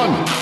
one.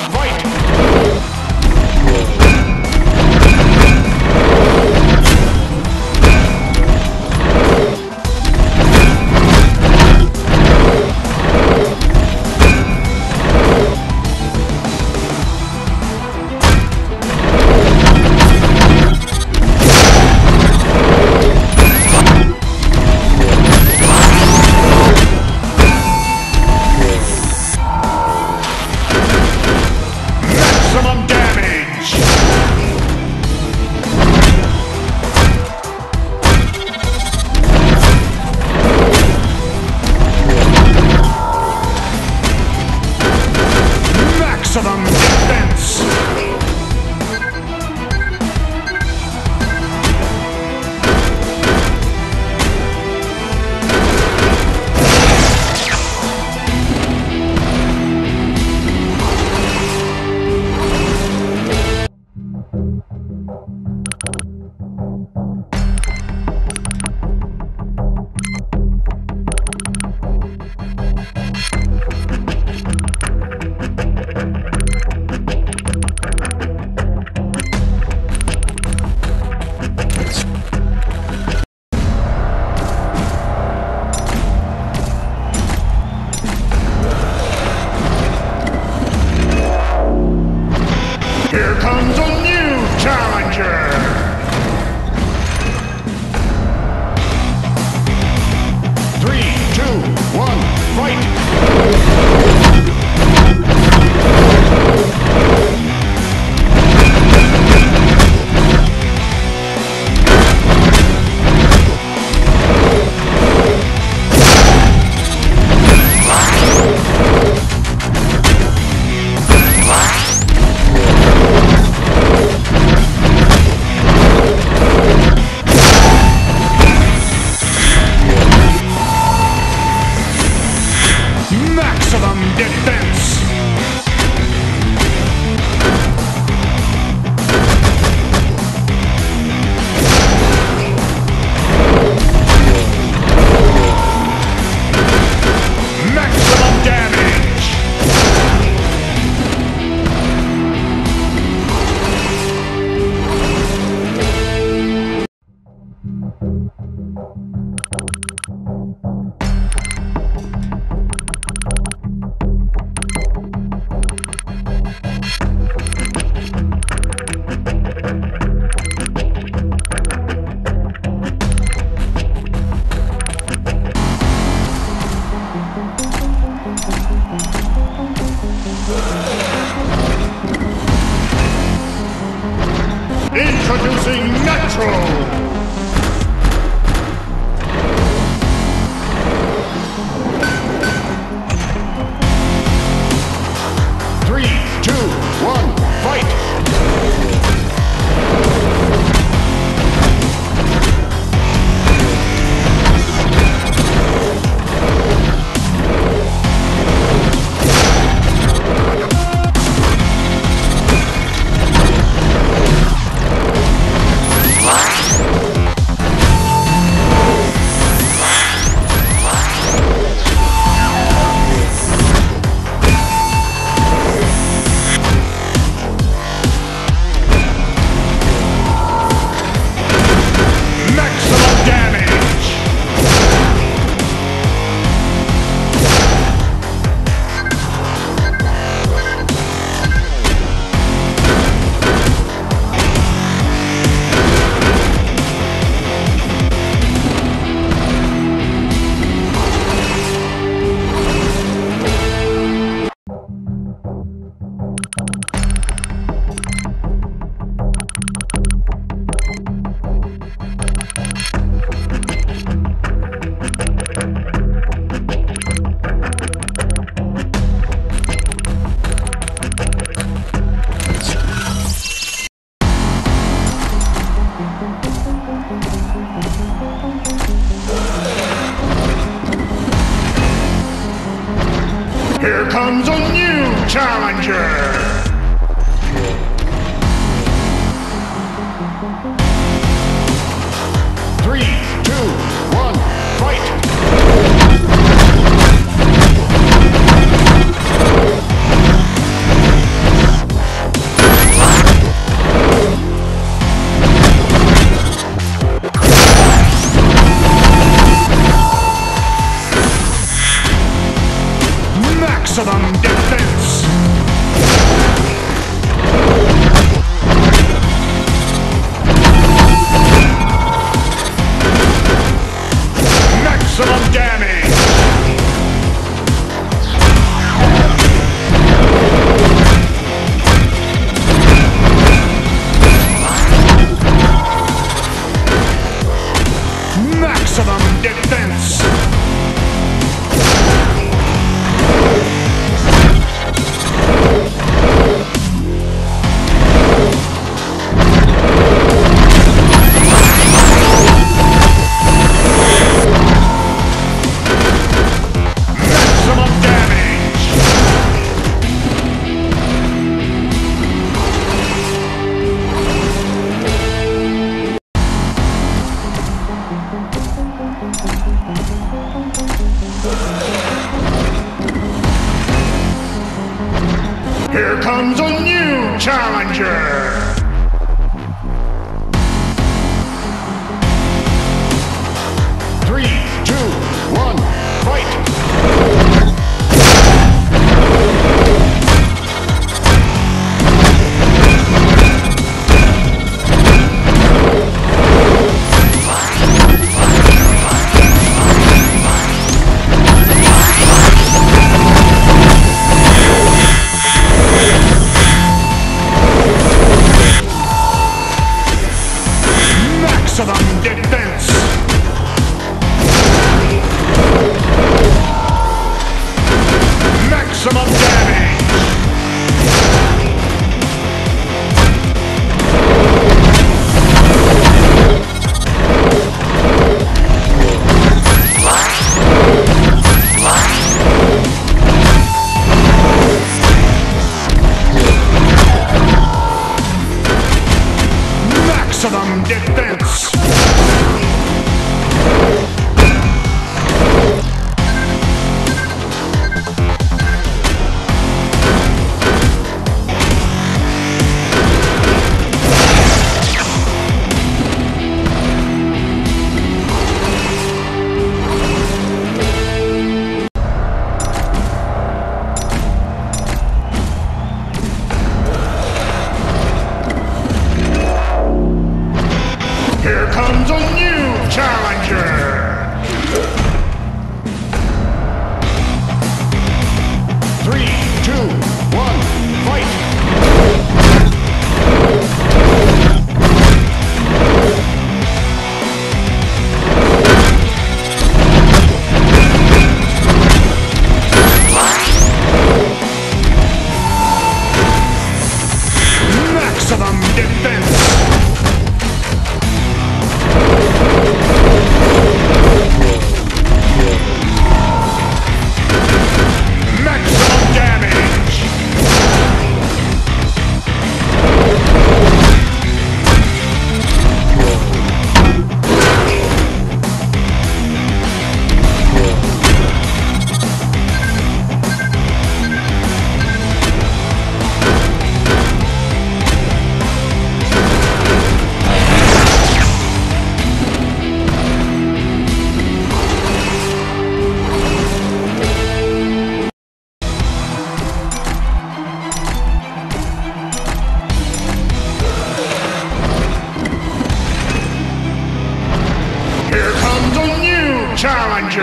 Challenger!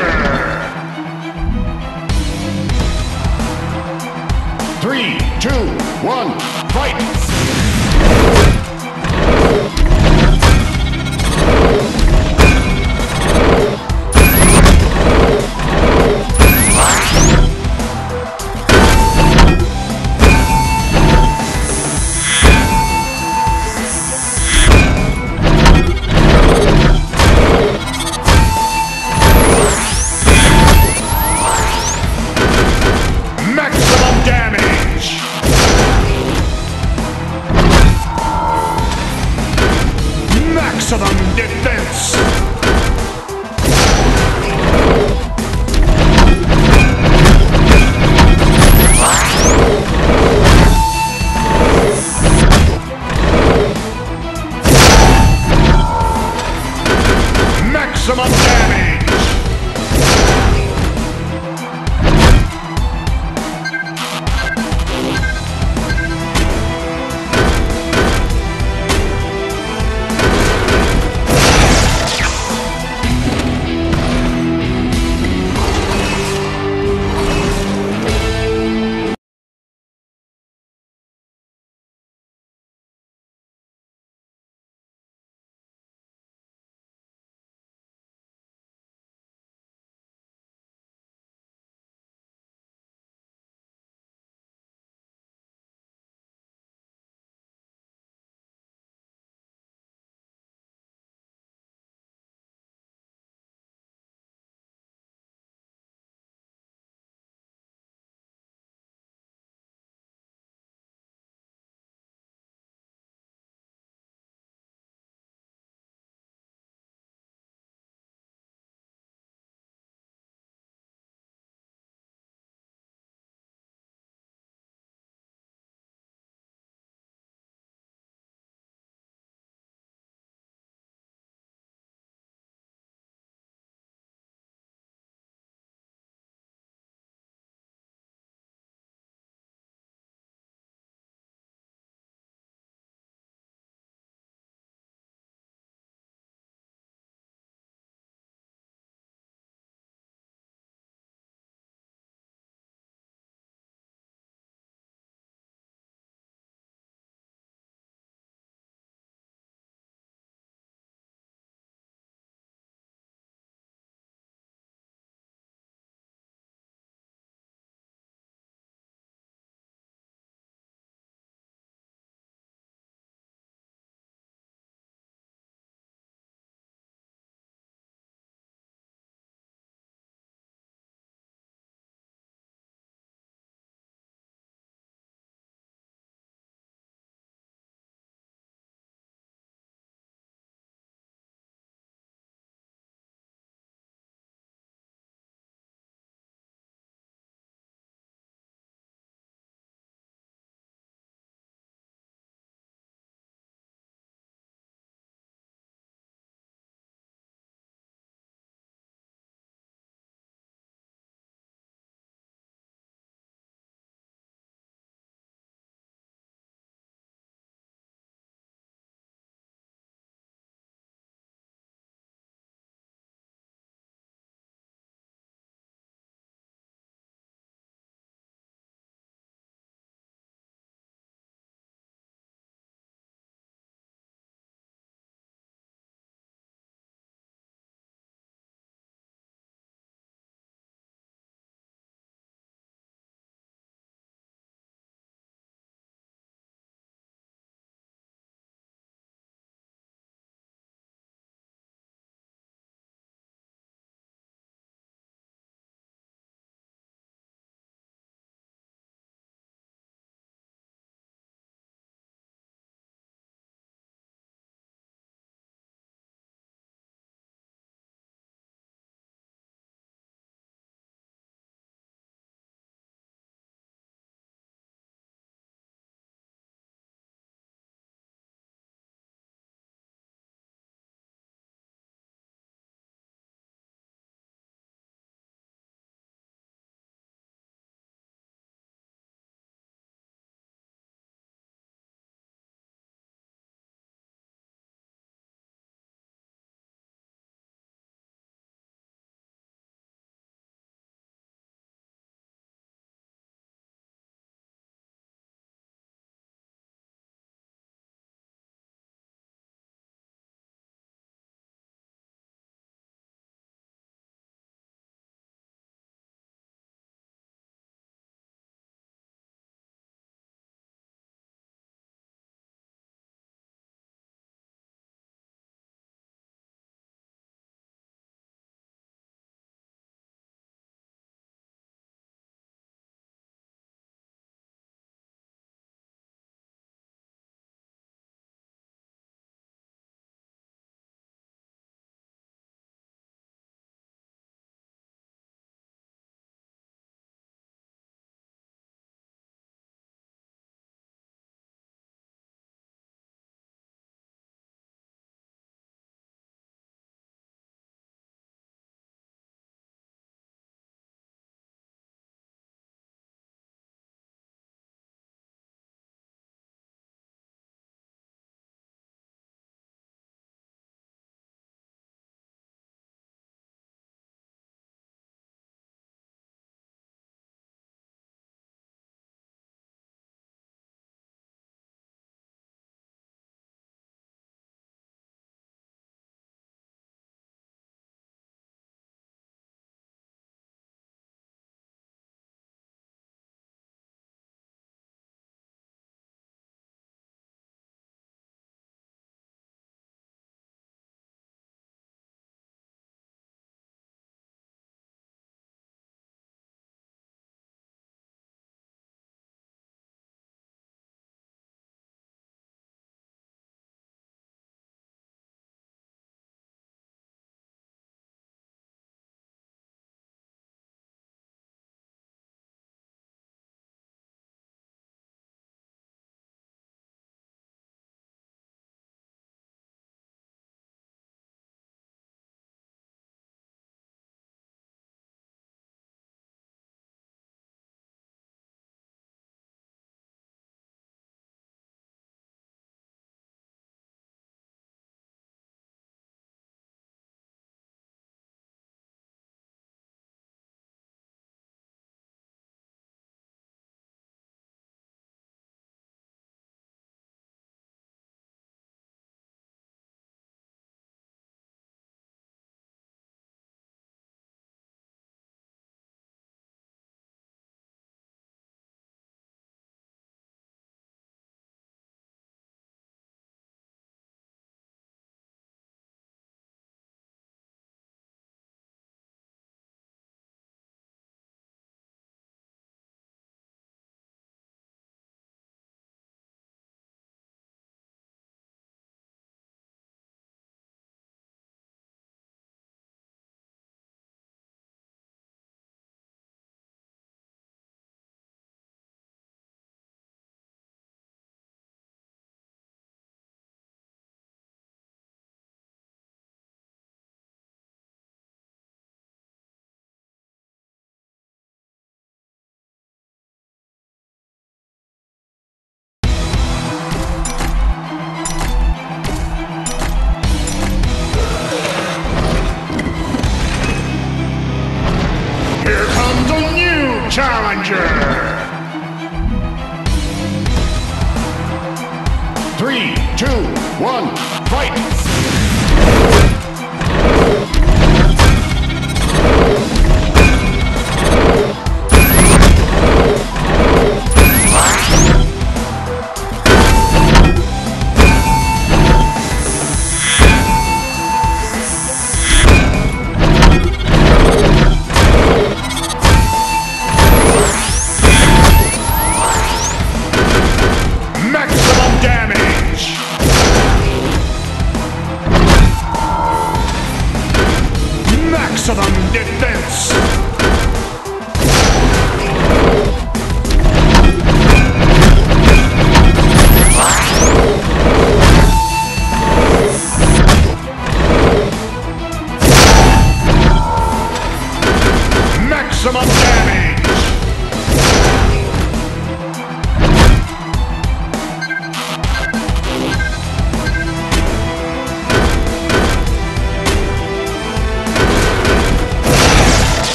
Three, two, one, fight!